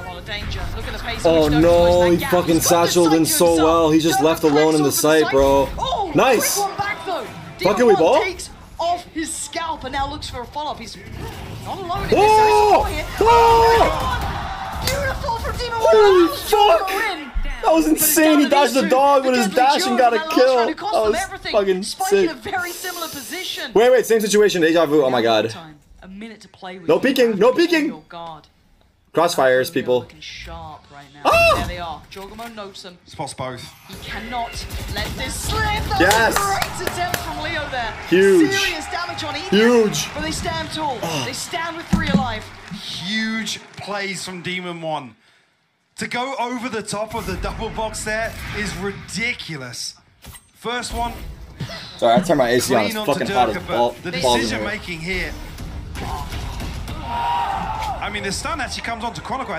in a lot of danger. Look at the pace. Oh at which Doki no, he fucking He's got the satcheled in so himself. well. He's just left alone in the site, bro. Oh, Nice. quick one back. Fucking we ball? Takes off his scalp and now looks for a follow-up. He's not alone in this. Oh! There is a Oh! Beautiful for Demon Holy One. Allows Joker fuck! That was insane. He dodged the dog with his dash and got a in that last kill. That was fucking in sick. a very similar position. Wait, wait, same situation. Deja vu. Oh my god. A minute to play with. No peeking, no to be on peeking. Your guard. Crossfires, people. Looking sharp right now. Ah! There they are. Jawgemo notes them. Spots both. He cannot let this slip. That Yes! was great attempt from Leo there. Huge. Serious damage on either. Huge. But they stand tall. They stand with three alive. Huge plays from Demon1. To go over the top of the double box there is ridiculous. First one, Sorry, I turned my AC on. clean It's onto fucking hot as ball. the decision making here. I mean, the stun actually comes on to Chronicle.